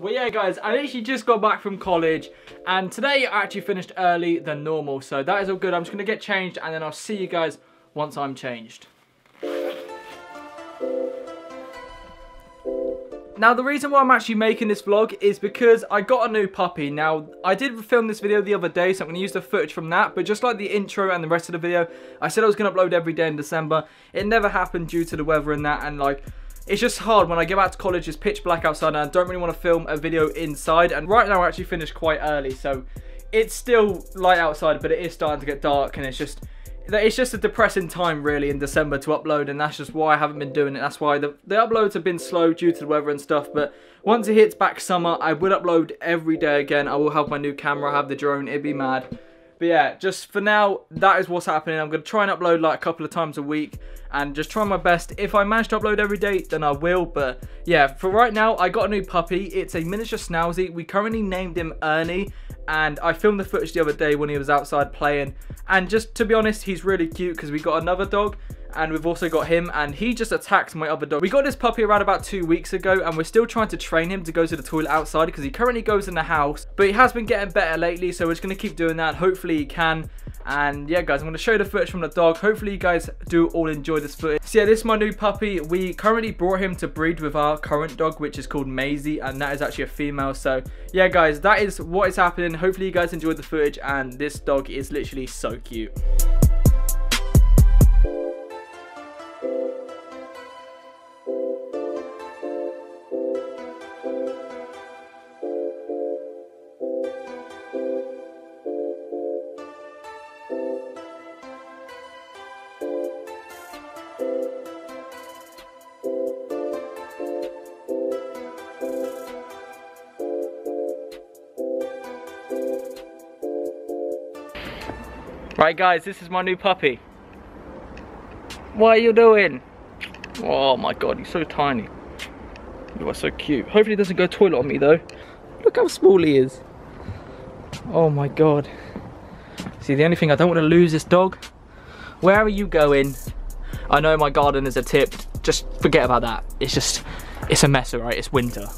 Well, yeah, guys, I literally just got back from college, and today I actually finished early than normal, so that is all good. I'm just going to get changed, and then I'll see you guys once I'm changed. Now, the reason why I'm actually making this vlog is because I got a new puppy. Now, I did film this video the other day, so I'm going to use the footage from that. But just like the intro and the rest of the video, I said I was going to upload every day in December. It never happened due to the weather and that, and like, it's just hard when I get back to college, it's pitch black outside, and I don't really want to film a video inside. And right now, I actually finished quite early, so it's still light outside, but it is starting to get dark, and it's just it's just a depressing time really in December to upload and that's just why I haven't been doing it. That's why the, the uploads have been slow due to the weather and stuff but once it hits back summer I will upload every day again. I will have my new camera, have the drone, it'd be mad. But yeah, just for now, that is what's happening. I'm going to try and upload like a couple of times a week and just try my best. If I manage to upload every day, then I will. But yeah, for right now, I got a new puppy. It's a miniature Schnauzie. We currently named him Ernie and I filmed the footage the other day when he was outside playing and just to be honest he's really cute because we got another dog and we've also got him and he just attacks my other dog. We got this puppy around about two weeks ago and we're still trying to train him to go to the toilet outside because he currently goes in the house but he has been getting better lately so we're just going to keep doing that. Hopefully he can and yeah guys I'm going to show you the footage from the dog. Hopefully you guys do all enjoy this footage. So yeah this is my new puppy. We currently brought him to breed with our current dog which is called Maisie and that is actually a female so yeah guys that is what is happening. Hopefully you guys enjoyed the footage and this dog is literally so cute. Right guys, this is my new puppy. What are you doing? Oh my god, he's so tiny. You are so cute. Hopefully he doesn't go toilet on me though. Look how small he is. Oh my god. See, the only thing, I don't want to lose this dog. Where are you going? I know my garden is a tip. Just forget about that. It's just, it's a mess, alright? It's winter.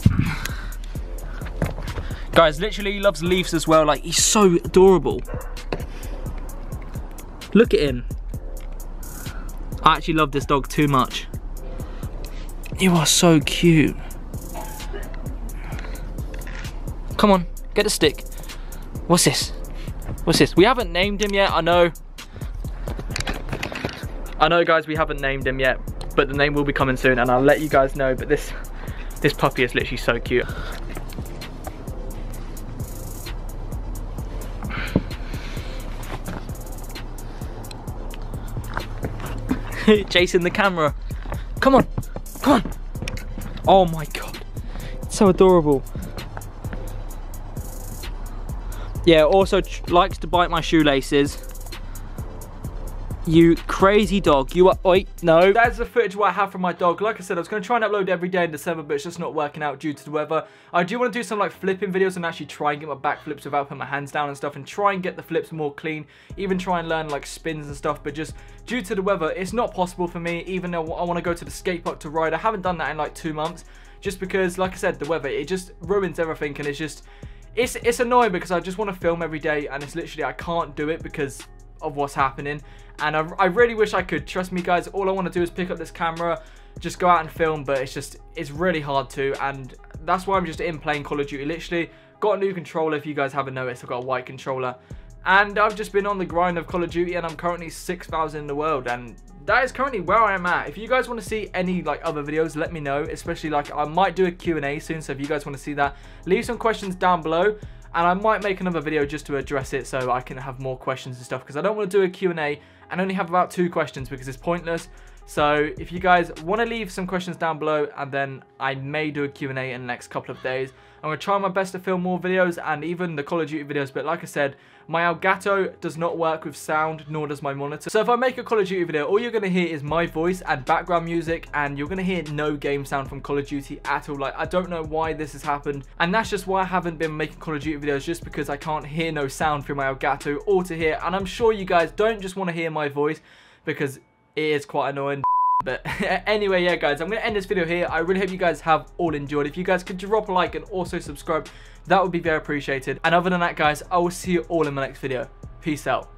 Guys, literally he loves leaves as well. Like, he's so adorable. Look at him. I actually love this dog too much. You are so cute. Come on, get a stick. What's this? What's this? We haven't named him yet, I know. I know guys, we haven't named him yet, but the name will be coming soon and I'll let you guys know, but this this puppy is literally so cute. chasing the camera. Come on, come on. Oh my God, it's so adorable. Yeah, also likes to bite my shoelaces. You crazy dog. You are, wait, no. That's the footage what I have from my dog. Like I said, I was going to try and upload every day in December, but it's just not working out due to the weather. I do want to do some like flipping videos and actually try and get my back flips without putting my hands down and stuff and try and get the flips more clean. Even try and learn like spins and stuff, but just due to the weather, it's not possible for me, even though I want to go to the skate park to ride. I haven't done that in like two months, just because, like I said, the weather, it just ruins everything and it's just... It's, it's annoying because I just want to film every day and it's literally I can't do it because of what's happening. And I, I really wish I could. Trust me guys. All I want to do is pick up this camera just go out and film but it's just it's really hard to and that's why I'm just in playing Call of Duty. Literally got a new controller if you guys haven't noticed. I've got a white controller. And I've just been on the grind of Call of Duty and I'm currently 6,000 in the world and that is currently where I am at. If you guys want to see any like other videos, let me know. Especially like I might do a Q&A soon, so if you guys want to see that, leave some questions down below and I might make another video just to address it so I can have more questions and stuff because I don't want to do a Q&A and only have about two questions because it's pointless. So if you guys want to leave some questions down below and then I may do a Q&A in the next couple of days. I'm going to try my best to film more videos and even the Call of Duty videos. But like I said, my Elgato does not work with sound, nor does my monitor. So if I make a Call of Duty video, all you're going to hear is my voice and background music. And you're going to hear no game sound from Call of Duty at all. Like, I don't know why this has happened. And that's just why I haven't been making Call of Duty videos, just because I can't hear no sound through my Elgato or to hear. And I'm sure you guys don't just want to hear my voice, because it is quite annoying. But anyway, yeah, guys, I'm going to end this video here. I really hope you guys have all enjoyed. If you guys could drop a like and also subscribe, that would be very appreciated. And other than that, guys, I will see you all in my next video. Peace out.